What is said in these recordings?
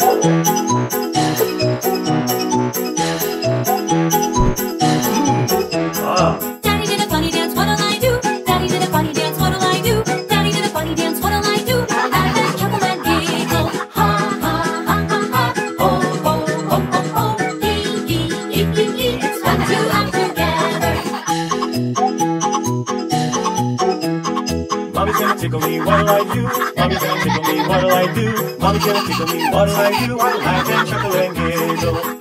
Ah, Mommy's gonna tickle me, what'll I do? Mommy's gonna tickle me, what'll I do? Mommy's gonna tickle me, what'll I do? I'll laugh and chuckle and giggle.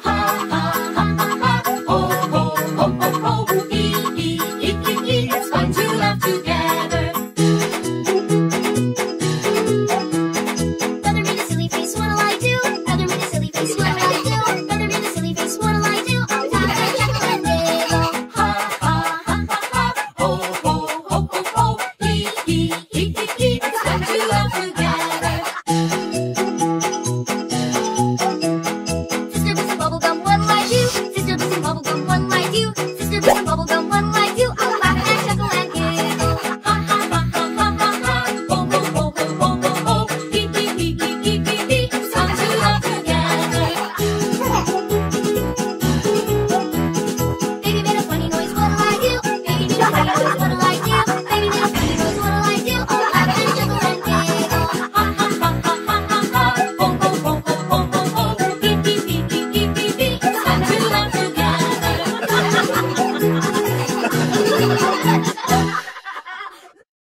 you a drum section.